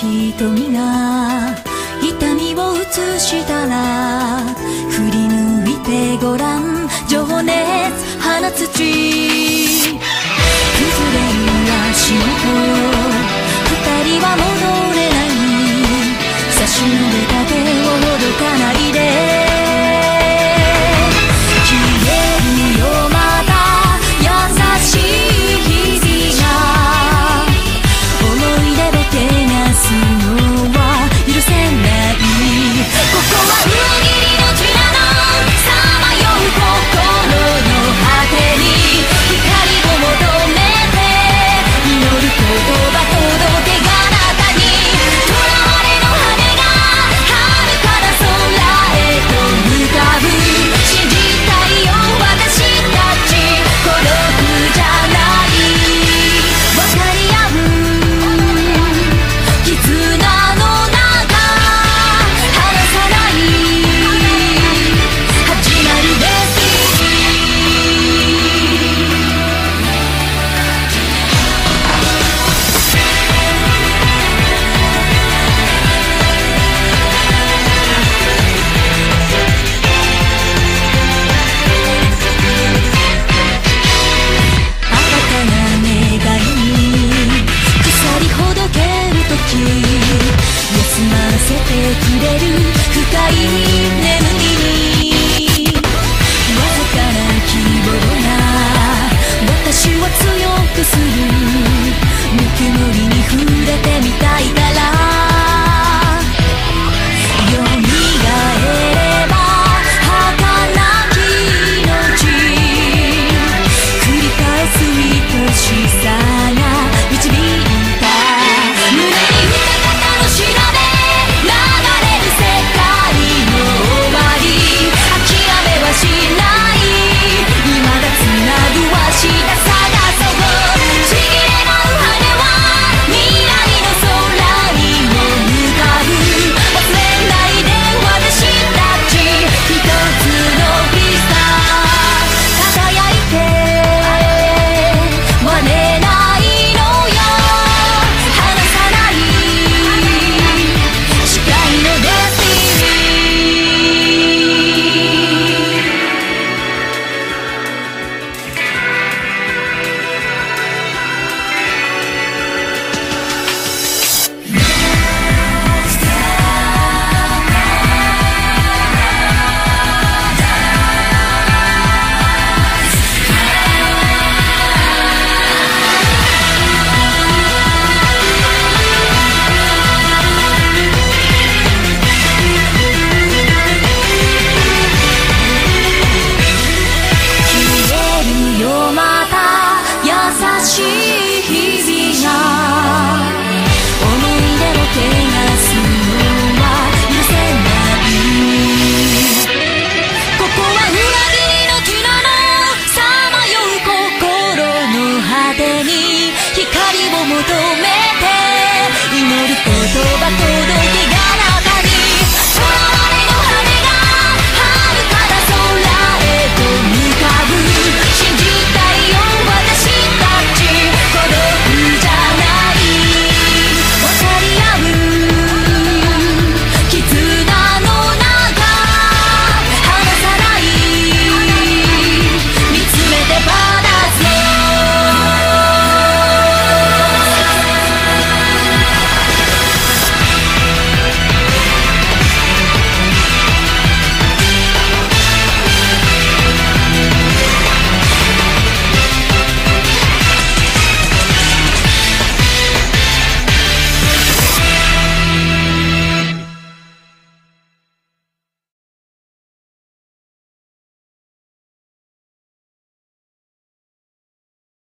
瞳が痛みを映したら振り向いてごらん情熱放つ崩れる足元二人は戻れない。差し伸べた手をほどかないで。